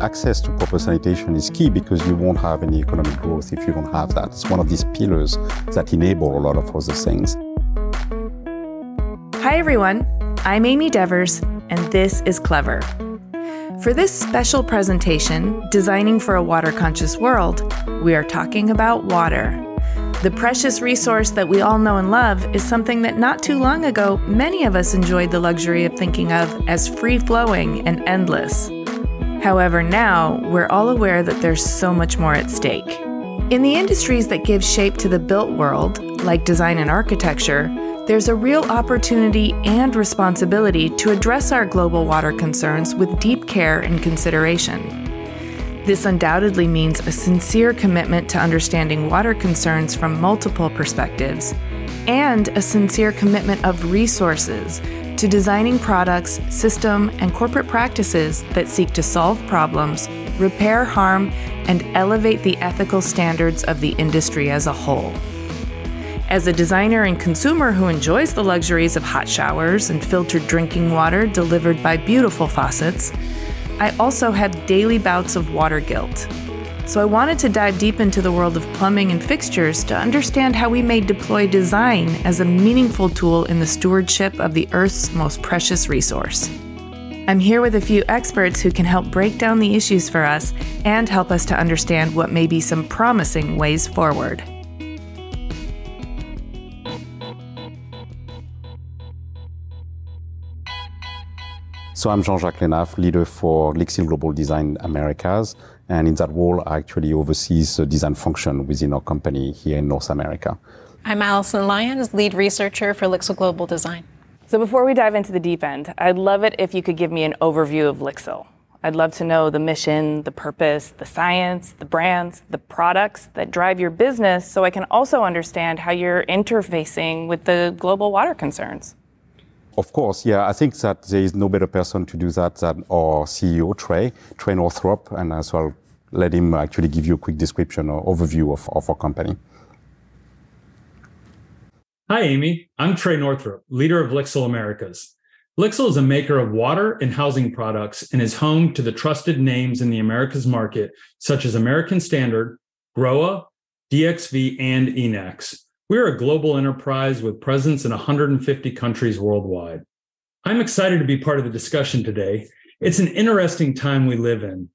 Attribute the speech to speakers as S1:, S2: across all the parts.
S1: access to proper sanitation is key because you won't have any economic growth if you don't have that. It's one of these pillars that enable a lot of other things.
S2: Hi, everyone. I'm Amy Devers, and this is Clever. For this special presentation, Designing for a Water Conscious World, we are talking about water. The precious resource that we all know and love is something that not too long ago many of us enjoyed the luxury of thinking of as free flowing and endless. However, now we're all aware that there's so much more at stake. In the industries that give shape to the built world, like design and architecture, there's a real opportunity and responsibility to address our global water concerns with deep care and consideration. This undoubtedly means a sincere commitment to understanding water concerns from multiple perspectives and a sincere commitment of resources to designing products, system, and corporate practices that seek to solve problems, repair harm, and elevate the ethical standards of the industry as a whole. As a designer and consumer who enjoys the luxuries of hot showers and filtered drinking water delivered by beautiful faucets, I also have daily bouts of water guilt. So I wanted to dive deep into the world of plumbing and fixtures to understand how we may deploy design as a meaningful tool in the stewardship of the Earth's most precious resource. I'm here with a few experts who can help break down the issues for us and help us to understand what may be some promising ways forward.
S1: So I'm Jean-Jacques L'Henaff, leader for Lixil Global Design Americas. And in that role, I actually oversees the design function within our company here in North America.
S3: I'm Alison Lyons, lead researcher for Lixil Global Design.
S2: So before we dive into the deep end, I'd love it if you could give me an overview of Lixil. I'd love to know the mission, the purpose, the science, the brands, the products that drive your business so I can also understand how you're interfacing with the global water concerns.
S1: Of course, yeah. I think that there is no better person to do that than our CEO, Trey, Trey Northrup, and so I'll let him actually give you a quick description or overview of, of our company.
S4: Hi, Amy. I'm Trey Northrup, leader of Lixil Americas. Lixil is a maker of water and housing products and is home to the trusted names in the Americas market, such as American Standard, Grohe, DXV, and INAX. We're a global enterprise with presence in 150 countries worldwide. I'm excited to be part of the discussion today. It's an interesting time we live in.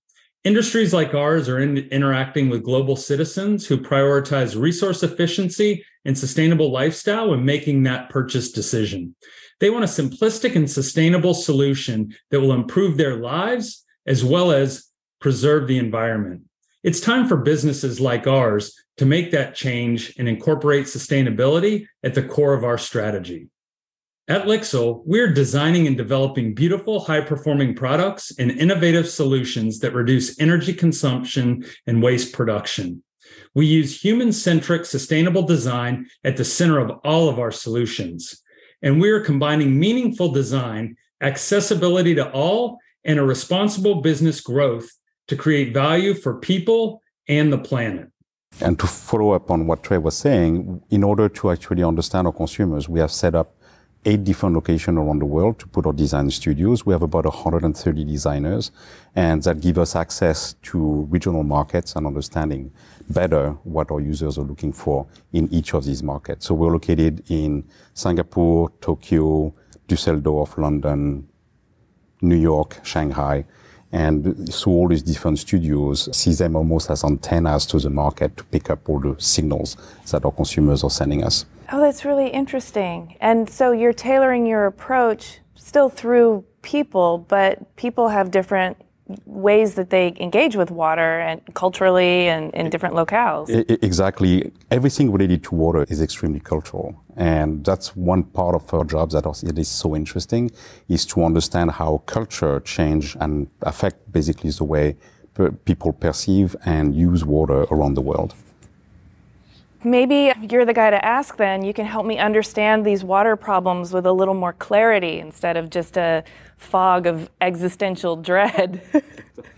S4: Industries like ours are in, interacting with global citizens who prioritize resource efficiency and sustainable lifestyle when making that purchase decision. They want a simplistic and sustainable solution that will improve their lives as well as preserve the environment. It's time for businesses like ours to make that change and incorporate sustainability at the core of our strategy. At Lixil, we're designing and developing beautiful, high performing products and innovative solutions that reduce energy consumption and waste production. We use human centric, sustainable design at the center of all of our solutions. And we are combining meaningful design, accessibility to all, and a responsible business growth to create value for people and the planet.
S1: And to follow up on what Trey was saying, in order to actually understand our consumers, we have set up eight different locations around the world to put our design studios. We have about 130 designers, and that give us access to regional markets and understanding better what our users are looking for in each of these markets. So we're located in Singapore, Tokyo, Düsseldorf, London, New York, Shanghai, and through all these different studios, see them almost as antennas to the market to pick up all the signals that our consumers are sending us.
S2: Oh, that's really interesting. And so you're tailoring your approach still through people, but people have different ways that they engage with water and culturally and in different locales.
S1: Exactly. Everything related to water is extremely cultural. And that's one part of our job that it is so interesting is to understand how culture change and affect basically the way people perceive and use water around the world.
S2: Maybe you're the guy to ask then. You can help me understand these water problems with a little more clarity instead of just a fog of existential dread.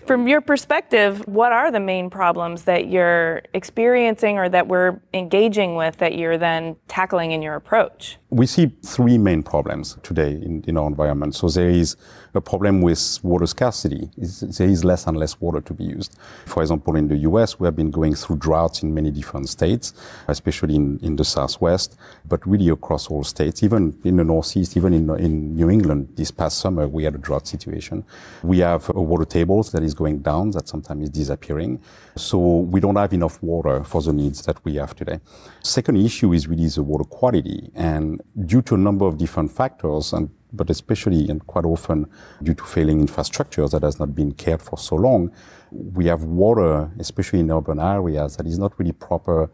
S2: From your perspective, what are the main problems that you're experiencing or that we're engaging with that you're then tackling in your approach?
S1: We see three main problems today in, in our environment. So there is a problem with water scarcity. There is less and less water to be used. For example, in the US, we have been going through droughts in many different states, especially in, in the Southwest, but really across all states, even in the Northeast, even in, in New England this past summer, we had a drought situation. We have water table that is going down, that sometimes is disappearing. So we don't have enough water for the needs that we have today. Second issue is really the water quality. And due to a number of different factors, and but especially and quite often due to failing infrastructure that has not been cared for so long, we have water, especially in urban areas, that is not really proper,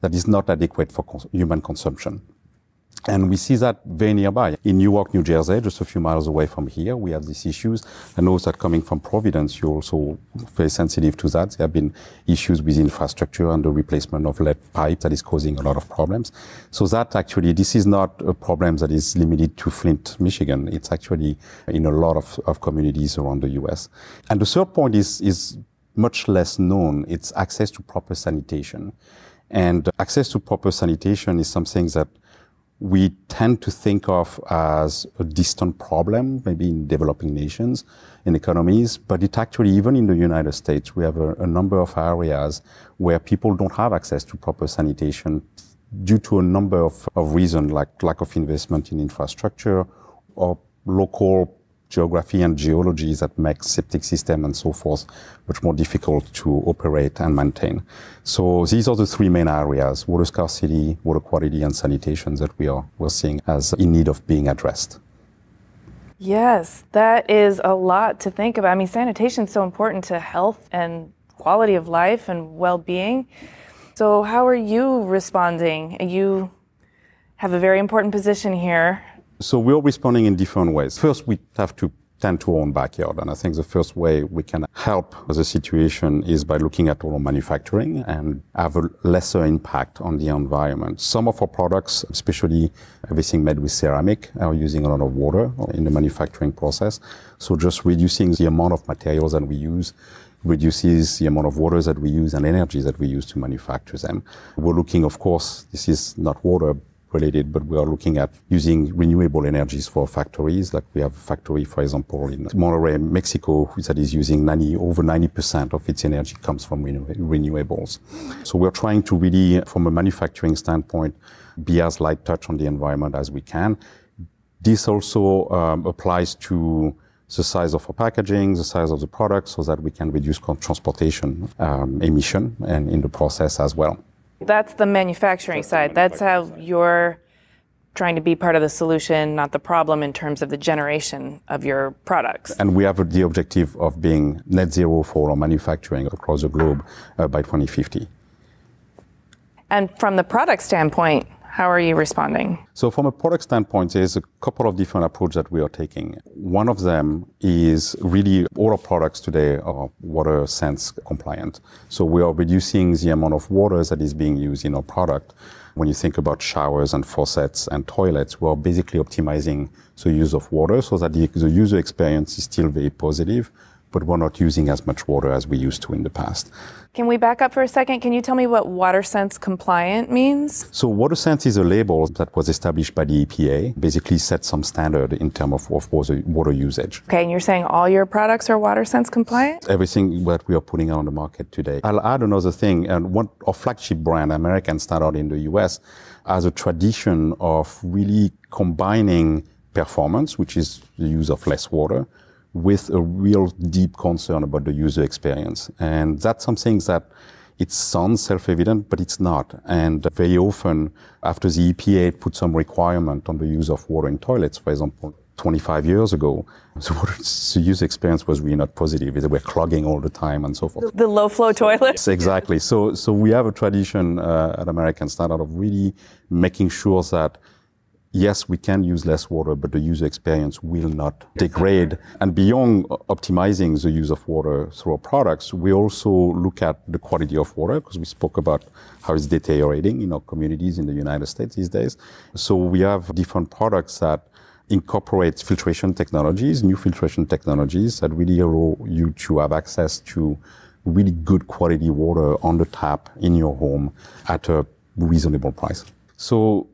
S1: that is not adequate for cons- human consumption. And we see that very nearby. In Newark, New Jersey, just a few miles away from here, we have these issues. I know that coming from Providence, you're also very sensitive to that. There have been issues with infrastructure and the replacement of lead pipe that is causing a lot of problems. So that actually, this is not a problem that is limited to Flint, Michigan. It's actually in a lot of, of communities around the U.S. And the third point is, is much less known. It's access to proper sanitation. And access to proper sanitation is something that we tend to think of as a distant problem, maybe in developing nations, in economies, but it actually, even in the United States, we have a, a, number of areas where people don't have access to proper sanitation due to a number of, of reasons, like lack of investment in infrastructure or local geography and geology that makes septic system and so forth much more difficult to operate and maintain. So these are the three main areas, water scarcity, water quality, and sanitation that we are we're seeing as in need of being addressed.
S2: Yes, that is a lot to think about. I mean, sanitation is so important to health and quality of life and well-being. So how are you responding? You have a very important position here
S1: so we're responding in different ways. First, we have to tend to our own backyard. And I think the first way we can help the situation is by looking at our manufacturing and have a lesser impact on the environment. Some of our products, especially everything made with ceramic, are using a lot of water in the manufacturing process. So just reducing the amount of materials that we use reduces the amount of water that we use and energy that we use to manufacture them. We're looking, of course, this is not water, related, but we are looking at using renewable energies for factories. Like we have a factory, for example, in Monterrey, Mexico, that is using 90, over 90% of its energy comes from renewables. So we're trying to really, from a manufacturing standpoint, be as light touch on the environment as we can. This also um, applies to the size of our packaging, the size of the product, so that we can reduce transportation um, emission and in the process as well.
S2: That's the manufacturing side. That's how you're trying to be part of the solution, not the problem in terms of the generation of your products.
S1: And we have the objective of being net zero for our manufacturing across the globe uh, by 2050.
S2: And from the product standpoint, how are you responding?
S1: So, from a product standpoint, there's a couple of different approaches that we are taking. One of them is really all our products today are WaterSense compliant. So, we are reducing the amount of water that is being used in our product. When you think about showers and faucets and toilets, we're basically optimizing the use of water so that the, the user experience is still very positive, but we're not using as much water as we used to in the past.
S2: Can we back up for a second? Can you tell me what WaterSense compliant means?
S1: So WaterSense is a label that was established by the EPA, basically set some standard in terms of, of water usage.
S2: Okay, and you're saying all your products are WaterSense compliant?
S1: Everything that we are putting on the market today. I'll add another thing, and one our flagship brand, American Standard in the US, has a tradition of really combining performance, which is the use of less water, with a real deep concern about the user experience. And that's something that it sounds self-evident, but it's not. And very often, after the EPA put some requirement on the use of water in toilets, for example, 25 years ago, the user experience was really not positive. They were clogging all the time and so forth.
S2: The low flow toilets?
S1: exactly. So, so we have a tradition uh, at American Standard of really making sure that yes, we can use less water, but the user experience will not degrade. And beyond optimizing the use of water through our products, we also look at the quality of water because we spoke about how it's deteriorating in our communities in the United States these days. So we have different products that incorporate filtration technologies, new filtration technologies that really allow you to have access to really good quality water on the tap in your home at a reasonable price. So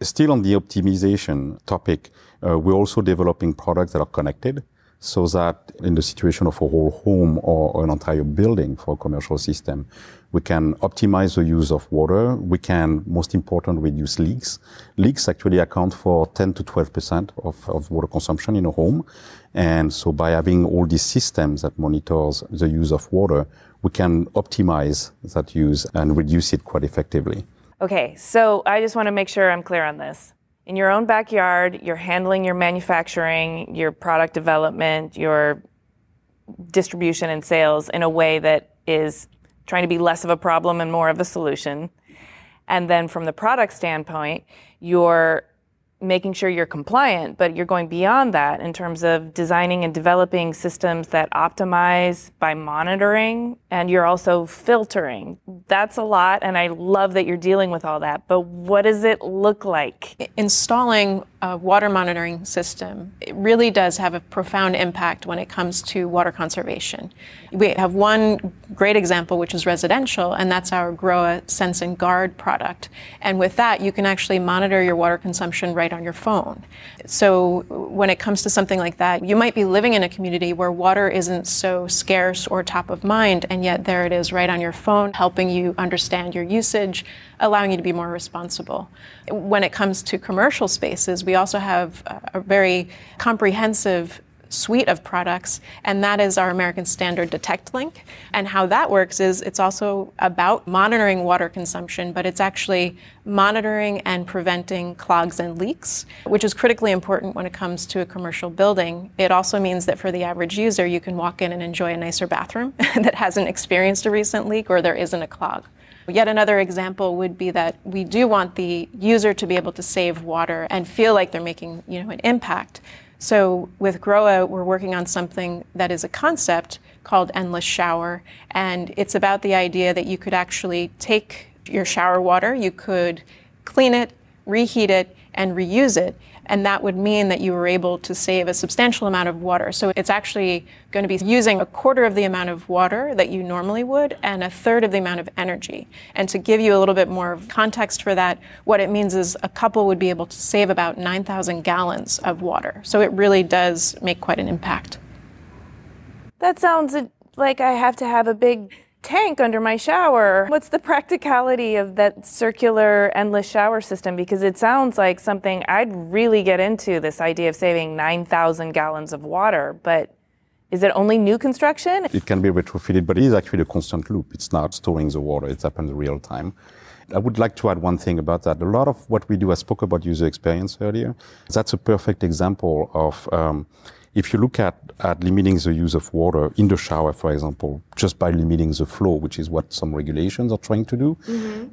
S1: Still on the optimization topic, uh, we're also developing products that are connected so that in the situation of a whole home or an entire building for a commercial system, we can optimize the use of water. We can, most important, reduce leaks. Leaks actually account for 10 to 12% of, of water consumption in a home. And so by having all these systems that monitors the use of water, we can optimize that use and reduce it quite effectively.
S2: Okay, so I just want to make sure I'm clear on this in your own backyard, you're handling your manufacturing, your product development, your distribution and sales in a way that is trying to be less of a problem and more of a solution. And then from the product standpoint, you're making sure you're compliant, but you're going beyond that in terms of designing and developing systems that optimize by monitoring and you're also filtering. That's a lot, and I love that you're dealing with all that, but what does it look like?
S3: Installing a water monitoring system it really does have a profound impact when it comes to water conservation. We have one great example, which is residential, and that's our Grohe Sense and Guard product. And with that, you can actually monitor your water consumption right on your phone. So when it comes to something like that, you might be living in a community where water isn't so scarce or top of mind, and yet there it is right on your phone, helping you understand your usage, allowing you to be more responsible. When it comes to commercial spaces, we also have a very comprehensive suite of products, and that is our American Standard Detect Link. And how that works is it's also about monitoring water consumption, but it's actually monitoring and preventing clogs and leaks, which is critically important when it comes to a commercial building. It also means that for the average user, you can walk in and enjoy a nicer bathroom that hasn't experienced a recent leak or there isn't a clog. Yet another example would be that we do want the user to be able to save water and feel like they're making you know, an impact. So with Grohe, we're working on something that is a concept called Endless Shower. And it's about the idea that you could actually take your shower water, you could clean it, reheat it, and reuse it and that would mean that you were able to save a substantial amount of water. So it's actually going to be using a quarter of the amount of water that you normally would and a third of the amount of energy. And to give you a little bit more context for that, what it means is a couple would be able to save about 9,000 gallons of water. So it really does make quite an impact.
S2: That sounds like I have to have a big tank under my shower. What's the practicality of that circular endless shower system? Because it sounds like something I'd really get into this idea of saving 9,000 gallons of water, but is it only new construction?
S1: It can be retrofitted, but it is actually a constant loop. It's not storing the water, it happens in real time. I would like to add one thing about that. A lot of what we do, I spoke about user experience earlier. That's a perfect example of um, if you look at, at limiting the use of water in the shower, for example, just by limiting the flow, which is what some regulations are trying to do, mm-hmm.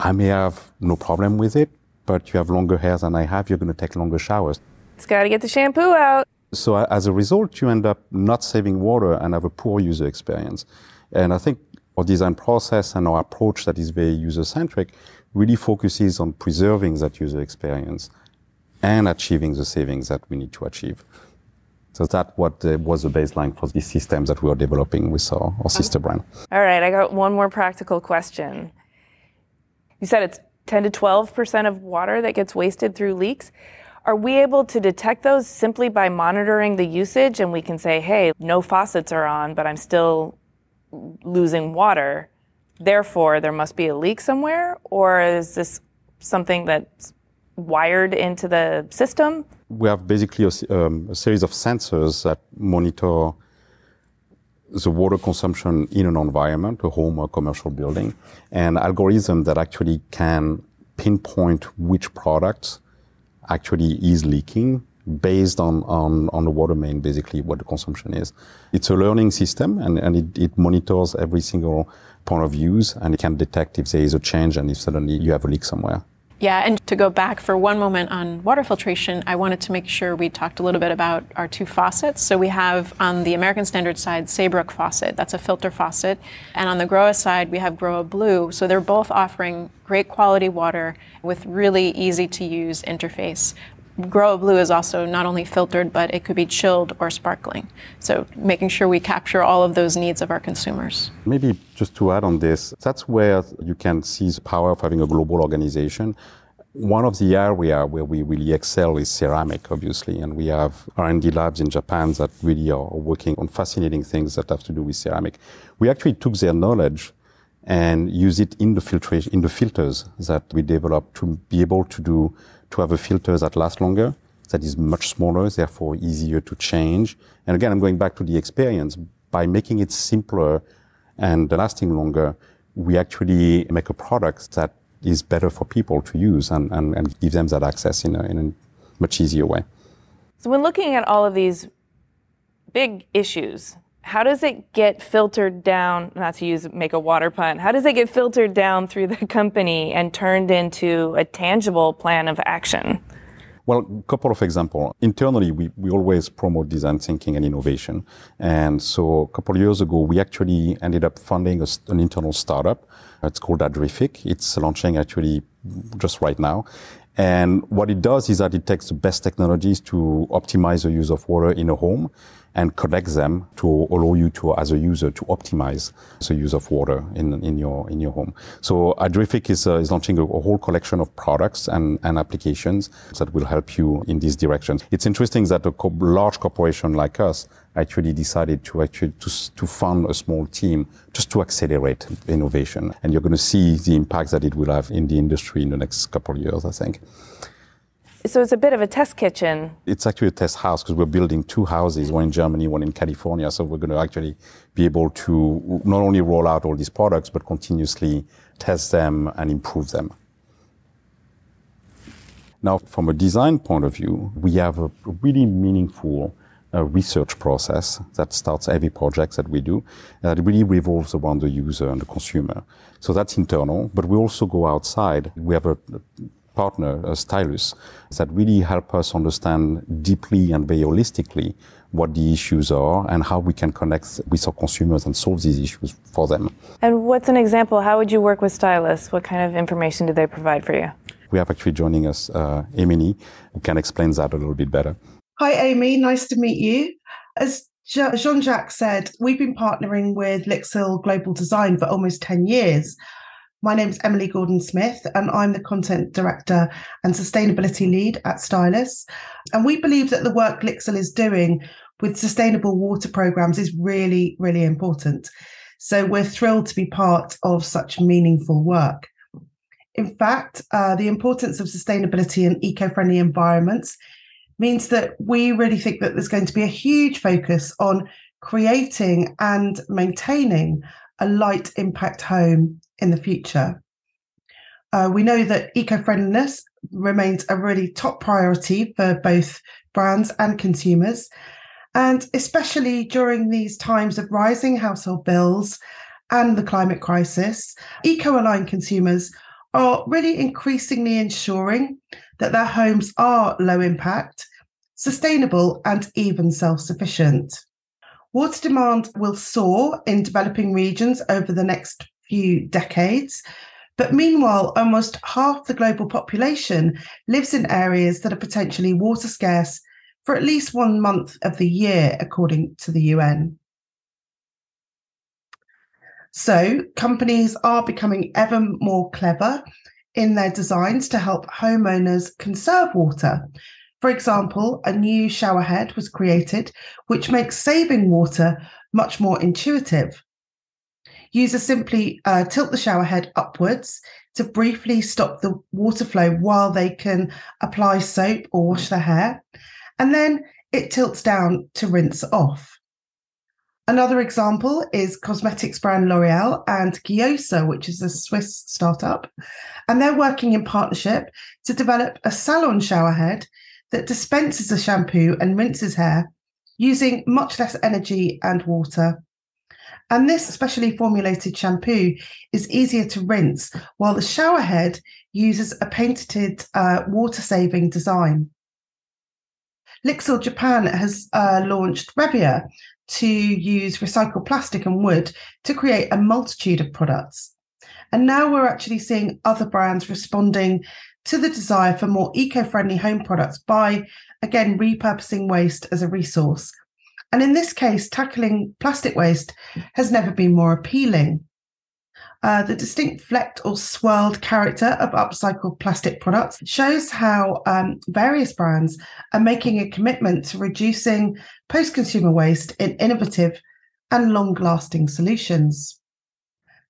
S1: I may have no problem with it, but you have longer hair than I have, you're going to take longer showers.
S2: It's got to get the shampoo out.
S1: So as a result, you end up not saving water and have a poor user experience. And I think our design process and our approach that is very user centric really focuses on preserving that user experience and achieving the savings that we need to achieve. So that what uh, was the baseline for these systems that we are developing with our, our sister brand.
S2: All right, I got one more practical question. You said it's 10 to 12 percent of water that gets wasted through leaks. Are we able to detect those simply by monitoring the usage and we can say, hey, no faucets are on, but I'm still losing water. Therefore, there must be a leak somewhere? Or is this something that's wired into the system?
S1: We have basically a, um, a, series of sensors that monitor the water consumption in an environment, a home or commercial building, and algorithm that actually can pinpoint which product actually is leaking based on, on, on the water main, basically what the consumption is. It's a learning system and, and it, it monitors every single point of use and it can detect if there is a change and if suddenly you have a leak somewhere.
S3: Yeah, and to go back for one moment on water filtration, I wanted to make sure we talked a little bit about our two faucets. So we have on the American Standard side, Saybrook faucet, that's a filter faucet. And on the Grohe side, we have Grohe Blue. So they're both offering great quality water with really easy to use interface. Grohe Blue is also not only filtered, but it could be chilled or sparkling. So making sure we capture all of those needs of our consumers.
S1: Maybe just to add on this, that's where you can see the power of having a global organization. One of the area where we really excel is ceramic, obviously, and we have R&D labs in Japan that really are working on fascinating things that have to do with ceramic. We actually took their knowledge and use it in the filtration, in the filters that we develop to be able to do, to have a filter that lasts longer, that is much smaller, therefore easier to change. And again, I'm going back to the experience. By making it simpler and lasting longer, we actually make a product that is better for people to use and, and, and give them that access in a, in a much easier way.
S2: So, when looking at all of these big issues, how does it get filtered down not to use make a water pun how does it get filtered down through the company and turned into a tangible plan of action
S1: well, a couple of examples. Internally, we, we always promote design thinking and innovation. And so a couple of years ago, we actually ended up funding a, an internal startup. It's called Adrific. It's launching actually just right now. And what it does is that it takes the best technologies to optimize the use of water in a home and connect them to allow you to, as a user, to optimize the use of water in, in your in your home. So Adrific is, uh, is launching a, a, whole collection of products and, and applications that will help you in this direction. It's interesting that a co- large corporation like us actually decided to actually to, to fund a small team just to accelerate innovation. And you're going to see the impact that it will have in the industry in the next couple of years, I think.
S2: So it's a bit of a test kitchen.
S1: It's actually a test house because we're building two houses, one in Germany, one in California. So we're going to actually be able to not only roll out all these products, but continuously test them and improve them. Now, from a design point of view, we have a really meaningful uh, research process that starts every project that we do that really revolves around the user and the consumer. So that's internal, but we also go outside. We have a partner, uh, Stylus, that really help us understand deeply and very holistically what the issues are and how we can connect with our consumers and solve these issues for them.
S2: And what's an example? How would you work with Stylus? What kind of information do they provide for you?
S1: We have actually joining us uh, Amy, who can explain that a little bit better.
S5: Hi, Amy. Nice to meet you. As Jean Jacques said, we've been partnering with Lixil Global Design for almost 10 years. My name is Emily Gordon Smith, and I'm the content director and sustainability lead at Stylus. And we believe that the work Lixil is doing with sustainable water programs is really, really important. So we're thrilled to be part of such meaningful work. In fact, uh, the importance of sustainability and eco friendly environments means that we really think that there's going to be a huge focus on creating and maintaining a light impact home in the future. Uh, we know that eco friendliness remains a really top priority for both brands and consumers. And especially during these times of rising household bills and the climate crisis, eco aligned consumers are really increasingly ensuring that their homes are low impact, sustainable, and even self sufficient. Water demand will soar in developing regions over the next few decades. But meanwhile, almost half the global population lives in areas that are potentially water scarce for at least one month of the year, according to the UN. So, companies are becoming ever more clever in their designs to help homeowners conserve water. For example, a new shower head was created, which makes saving water much more intuitive. Users simply uh, tilt the shower head upwards to briefly stop the water flow while they can apply soap or wash their hair. And then it tilts down to rinse off. Another example is cosmetics brand L'Oreal and Gjosa, which is a Swiss startup. And they're working in partnership to develop a salon shower head that dispenses a shampoo and rinses hair using much less energy and water and this specially formulated shampoo is easier to rinse, while the shower head uses a patented uh, water saving design. Lixil Japan has uh, launched Revia to use recycled plastic and wood to create a multitude of products. And now we're actually seeing other brands responding to the desire for more eco friendly home products by, again, repurposing waste as a resource and in this case, tackling plastic waste has never been more appealing. Uh, the distinct flecked or swirled character of upcycled plastic products shows how um, various brands are making a commitment to reducing post consumer waste in innovative and long lasting solutions.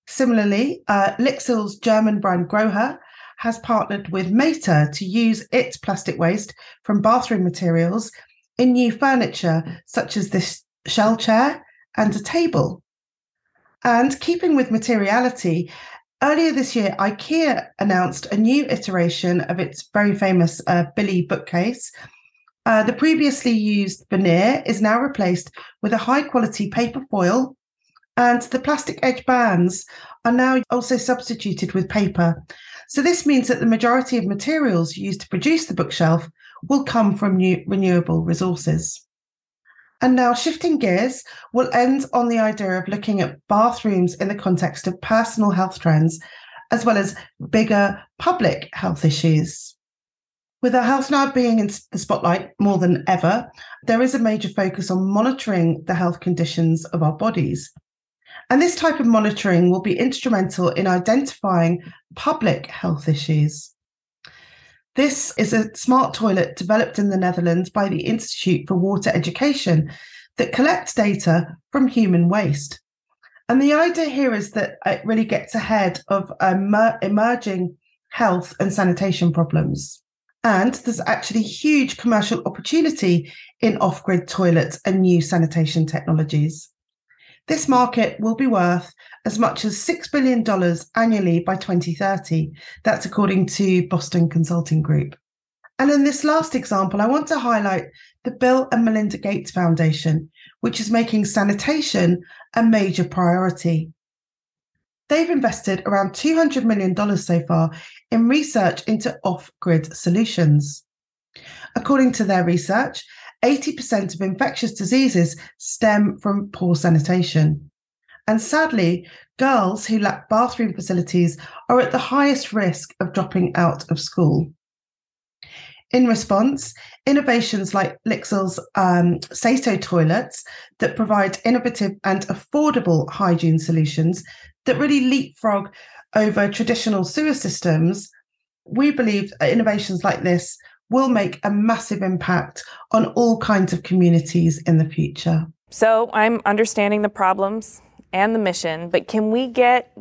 S5: Similarly, uh, Lixil's German brand Grohe has partnered with Mater to use its plastic waste from bathroom materials in new furniture, such as this shell chair and a table. And keeping with materiality, earlier this year, IKEA announced a new iteration of its very famous uh, Billy bookcase. Uh, the previously used veneer is now replaced with a high quality paper foil, and the plastic edge bands are now also substituted with paper. So, this means that the majority of materials used to produce the bookshelf will come from new renewable resources. And now, shifting gears, we'll end on the idea of looking at bathrooms in the context of personal health trends, as well as bigger public health issues. With our health now being in the spotlight more than ever, there is a major focus on monitoring the health conditions of our bodies. And this type of monitoring will be instrumental in identifying public health issues. This is a smart toilet developed in the Netherlands by the Institute for Water Education that collects data from human waste. And the idea here is that it really gets ahead of um, emer- emerging health and sanitation problems. And there's actually huge commercial opportunity in off grid toilets and new sanitation technologies. This market will be worth as much as $6 billion annually by 2030. That's according to Boston Consulting Group. And in this last example, I want to highlight the Bill and Melinda Gates Foundation, which is making sanitation a major priority. They've invested around $200 million so far in research into off grid solutions. According to their research, 80% of infectious diseases stem from poor sanitation. And sadly, girls who lack bathroom facilities are at the highest risk of dropping out of school. In response, innovations like Lixil's um, Sato toilets that provide innovative and affordable hygiene solutions that really leapfrog over traditional sewer systems, we believe innovations like this will make a massive impact on all kinds of communities in the future.
S2: So I'm understanding the problems and the mission, but can we get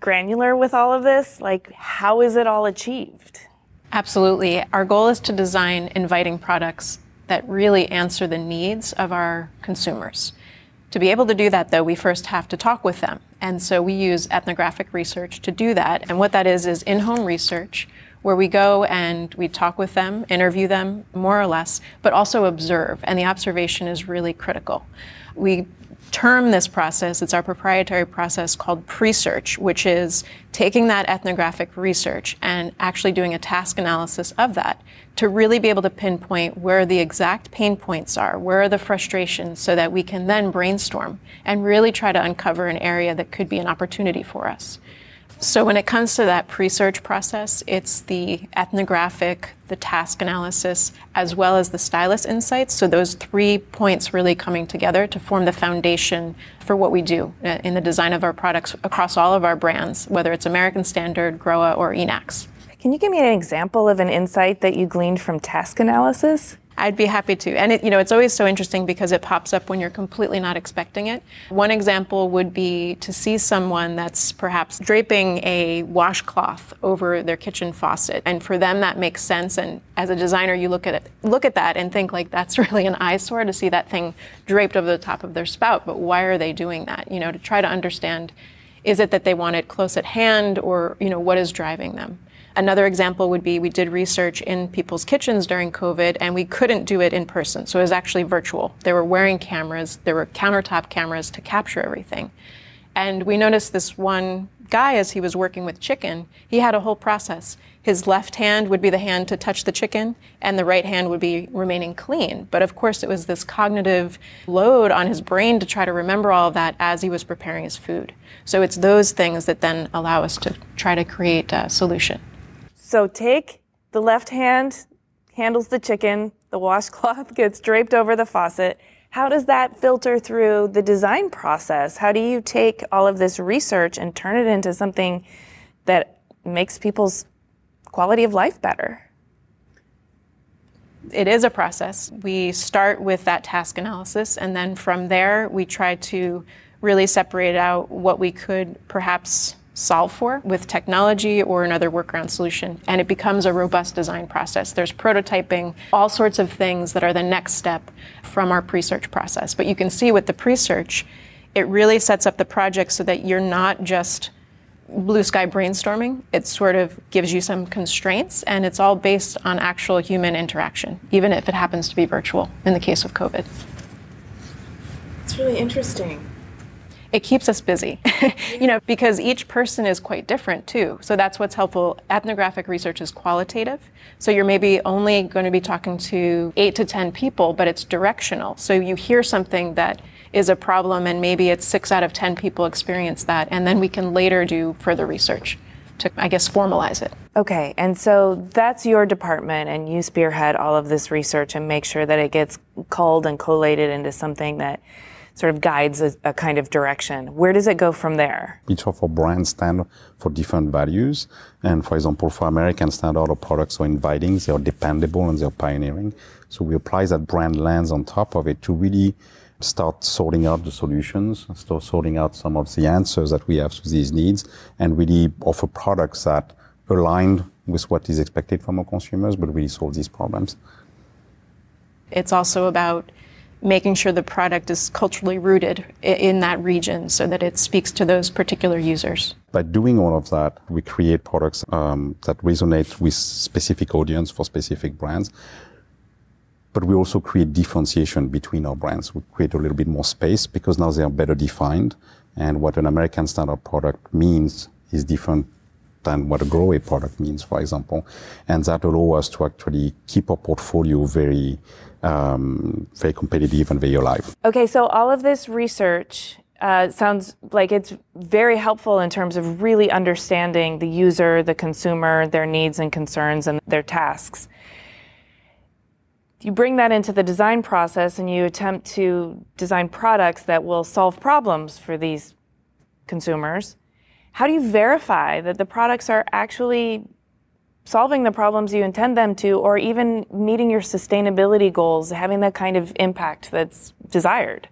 S2: granular with all of this? Like, how is it all achieved?
S3: Absolutely. Our goal is to design inviting products that really answer the needs of our consumers. To be able to do that, though, we first have to talk with them. And so we use ethnographic research to do that. And what that is, is in home research where we go and we talk with them, interview them more or less, but also observe. And the observation is really critical. We term this process, it's our proprietary process called pre-search, which is taking that ethnographic research and actually doing a task analysis of that to really be able to pinpoint where the exact pain points are, where are the frustrations, so that we can then brainstorm and really try to uncover an area that could be an opportunity for us. So when it comes to that pre-search process, it's the ethnographic, the task analysis, as well as the stylus insights. So those three points really coming together to form the foundation for what we do in the design of our products across all of our brands, whether it's American Standard, Grohe, or INAX.
S2: Can you give me an example of an insight that you gleaned from task analysis?
S3: I'd be happy to. And it, you know, it's always so interesting because it pops up when you're completely not expecting it. One example would be to see someone that's perhaps draping a washcloth over their kitchen faucet, and for them that makes sense. And as a designer, you look at it, look at that, and think like that's really an eyesore to see that thing draped over the top of their spout. But why are they doing that? You know, to try to understand. Is it that they want it close at hand, or you know, what is driving them? Another example would be we did research in people's kitchens during COVID and we couldn't do it in person. So it was actually virtual. They were wearing cameras, there were countertop cameras to capture everything. And we noticed this one guy as he was working with chicken, he had a whole process. His left hand would be the hand to touch the chicken, and the right hand would be remaining clean. But of course, it was this cognitive load on his brain to try to remember all of that as he was preparing his food. So it's those things that then allow us to try to create a solution.
S2: So take the left hand handles the chicken, the washcloth gets draped over the faucet. How does that filter through the design process? How do you take all of this research and turn it into something that makes people's quality of life better?
S3: It is a process. We start with that task analysis, and then from there, we try to really separate out what we could perhaps solve for with technology or another workaround solution. And it becomes a robust design process. There's prototyping, all sorts of things that are the next step from our pre-search process. But you can see with the pre-search, it really sets up the project so that you're not just blue sky brainstorming. It sort of gives you some constraints, and it's all based on actual human interaction, even if it happens to be virtual in the case of COVID.
S2: It's really interesting.
S3: It keeps us busy, you know, because each person is quite different too. So that's what's helpful. Ethnographic research is qualitative. So you're maybe only going to be talking to eight to 10 people, but it's directional. So you hear something that is a problem and maybe it's six out of 10 people experience that. And then we can later do further research to, I guess, formalize it.
S2: Okay, and so that's your department, and you spearhead all of this research and make sure that it gets culled and collated into something that sort of guides a, a, kind of direction. Where does it go from there?
S1: Each of our brands stand for different values. And for example, for American Standard, our products are inviting, they are dependable, and they're pioneering. So we apply that brand lens on top of it to really start sorting out the solutions, start sorting out some of the answers that we have to these needs, and really offer products that align with what is expected from our consumers, but really solve these problems.
S3: It's also about making sure the product is culturally rooted in that region so that it speaks to those particular users.
S1: By doing all of that, we create products um, that resonate with specific audience for specific brands. But we also create differentiation between our brands. We create a little bit more space because now they are better defined. And what an American standard product means is different than what a Grohe product means, for example. And that allows us to actually keep our portfolio very, um, very competitive and very alive.
S2: Okay, so all of this research uh, sounds like it's very helpful in terms of really understanding the user, the consumer, their needs and concerns, and their tasks. You bring that into the design process and you attempt to design products that will solve problems for these consumers. How do you verify that the products are actually solving the problems you intend them to, or even meeting your sustainability goals, having that kind of impact that's desired?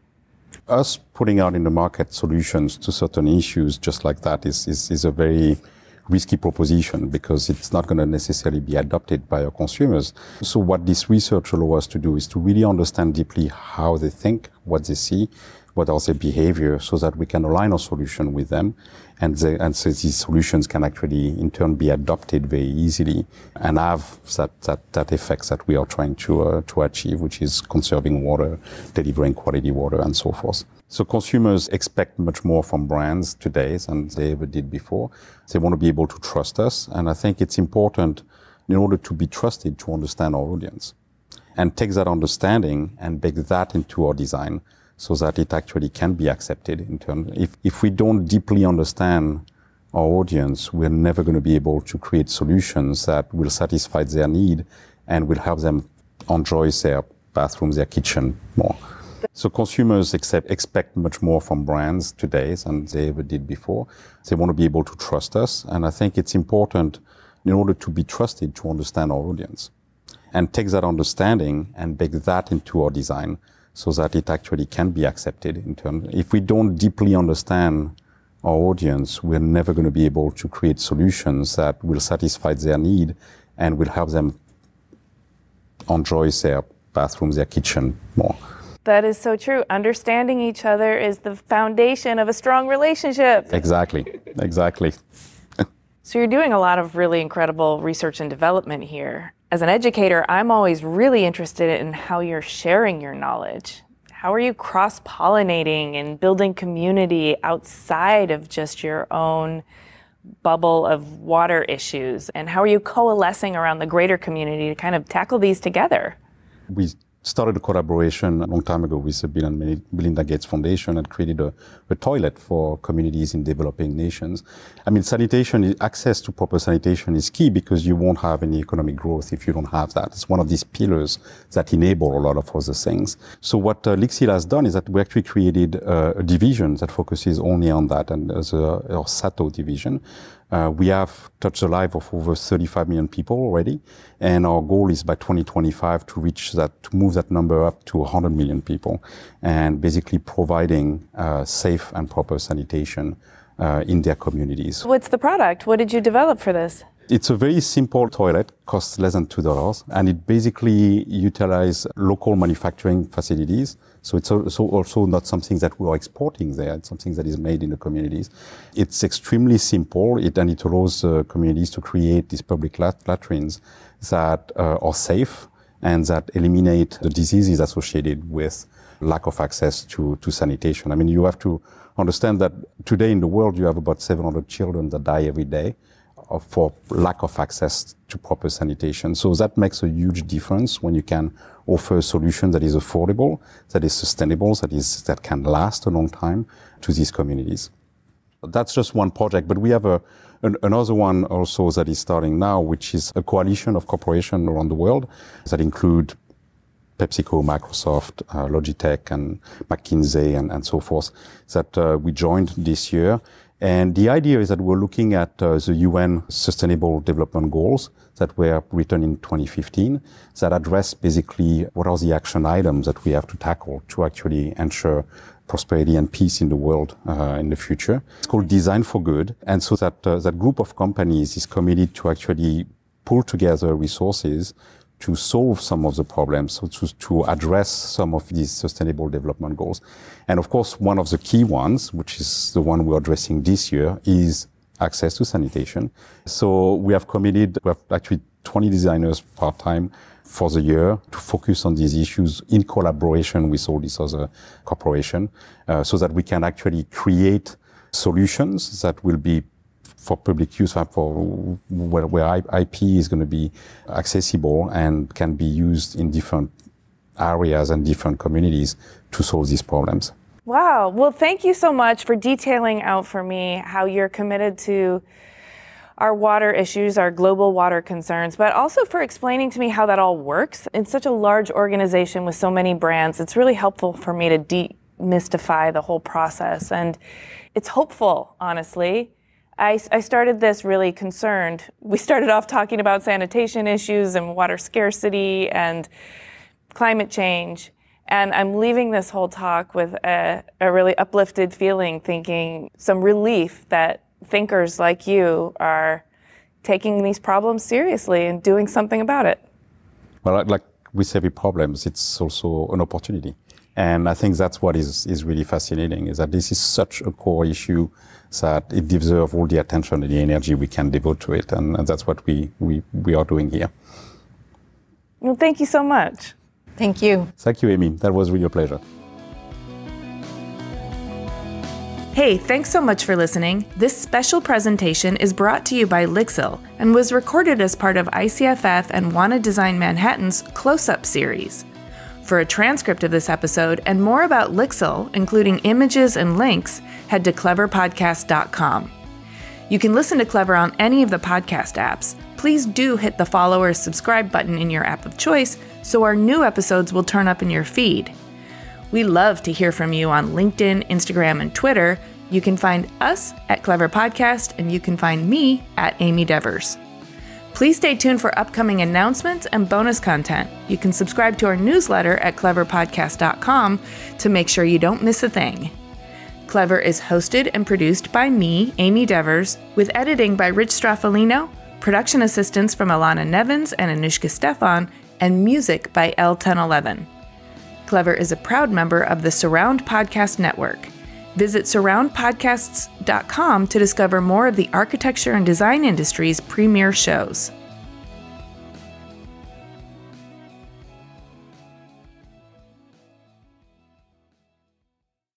S1: Us putting out in the market solutions to certain issues just like that is, is, is a very risky proposition because it's not going to necessarily be adopted by our consumers. So what this research allows us to do is to really understand deeply how they think, what they see, what are their behavior so that we can align our solution with them. And, the, and so these solutions can actually in turn be adopted very easily and have that, that, that effects that we are trying to, uh, to achieve, which is conserving water, delivering quality water and so forth. So consumers expect much more from brands today than they ever did before. They want to be able to trust us. And I think it's important in order to be trusted to understand our audience and take that understanding and bake that into our design so that it actually can be accepted in terms. If, if we don't deeply understand our audience, we're never going to be able to create solutions that will satisfy their need and will help them enjoy their bathroom, their kitchen more. So consumers accept, expect much more from brands today than they ever did before. They want to be able to trust us. And I think it's important in order to be trusted to understand our audience and take that understanding and bake that into our design so that it actually can be accepted in terms. If we don't deeply understand our audience, we're never going to be able to create solutions that will satisfy their need and will help them enjoy their bathroom, their kitchen more.
S2: That is so true. Understanding each other is the foundation of a strong relationship.
S1: Exactly. Exactly.
S2: so you're doing a lot of really incredible research and development here. As an educator, I'm always really interested in how you're sharing your knowledge. How are you cross pollinating and building community outside of just your own bubble of water issues? And how are you coalescing around the greater community to kind of tackle these together?
S1: We started a collaboration a long time ago with the Bill and Melinda Gates Foundation and created a, a toilet for communities in developing nations. I mean, sanitation, access to proper sanitation is key because you won't have any economic growth if you don't have that. It's one of these pillars that enable a lot of other things. So what uh, Lixil has done is that we actually created uh, a division that focuses only on that and as a, our SATO division. Uh, we have touched the life of over 35 million people already, and our goal is by 2025 to reach that, to move that number up to 100 million people, and basically providing uh, safe and proper sanitation uh, in their communities.
S2: What's the product? What did you develop for this?
S1: It's a very simple toilet, costs less than $2, and it basically utilizes local manufacturing facilities. So it's also, also not something that we are exporting there. It's something that is made in the communities. It's extremely simple, it, and it allows uh, communities to create these public lat- latrines that uh, are safe and that eliminate the diseases associated with lack of access to, to sanitation. I mean, you have to understand that today in the world, you have about 700 children that die every day for lack of access to proper sanitation. So that makes a huge difference when you can offer a solution that is affordable, that is sustainable, that is that can last a long time to these communities. That's just one project, but we have a, an, another one also that is starting now, which is a coalition of corporations around the world that include PepsiCo, Microsoft, uh, Logitech, and McKinsey, and, and so forth, that uh, we joined this year. And the idea is that we're looking at uh, the UN Sustainable Development Goals that were written in 2015 that address basically what are the action items that we have to tackle to actually ensure prosperity and peace in the world uh, in the future. It's called Design for Good. And so that, uh, that group of companies is committed to actually pull together resources to solve some of the problems, so to, to address some of these sustainable development goals. And of course, one of the key ones, which is the one we're addressing this year, is access to sanitation. So we have committed, we have actually 20 designers part-time for the year to focus on these issues in collaboration with all these other corporations, uh, so that we can actually create solutions that will be for public use, uh, for where, where IP is going to be accessible and can be used in different areas and different communities to solve these problems.
S2: Wow. Well, thank you so much for detailing out for me how you're committed to our water issues, our global water concerns, but also for explaining to me how that all works. In such a large organization with so many brands, it's really helpful for me to demystify the whole process. And it's hopeful, honestly. I, I, started this really concerned. We started off talking about sanitation issues and water scarcity and climate change. And I'm leaving this whole talk with a, a really uplifted feeling, thinking some relief that thinkers like you are taking these problems seriously and doing something about it.
S1: Well, like with every problem, it's also an opportunity. And I think that's what is, is really fascinating, is that this is such a core issue that it deserves all the attention and the energy we can devote to it. And, and that's what we, we, we are doing here.
S2: Well, thank you so much.
S3: Thank you.
S1: Thank you, Amy. That was really a pleasure.
S2: Hey, thanks so much for listening. This special presentation is brought to you by Lixil and was recorded as part of ICFF and WantedDesign Manhattan's Close Up series. For a transcript of this episode and more about Lixil, including images and links, head to cleverpodcast.com. You can listen to Clever on any of the podcast apps. Please do hit the follow or subscribe button in your app of choice so our new episodes will turn up in your feed. We love to hear from you on LinkedIn, Instagram, and Twitter. You can find us at Clever Podcast, and you can find me at Amy Devers. Please stay tuned for upcoming announcements and bonus content. You can subscribe to our newsletter at cleverpodcast.com to make sure you don't miss a thing. Clever is hosted and produced by me, Amy Devers, with editing by Rich Stroffolino, production assistance from Alana Nevins and Anushka Stefan, and music by L1011. Clever is a proud member of the Surround Podcast Network. Visit surroundpodcasts.com to discover more of the architecture and design industry's premier shows.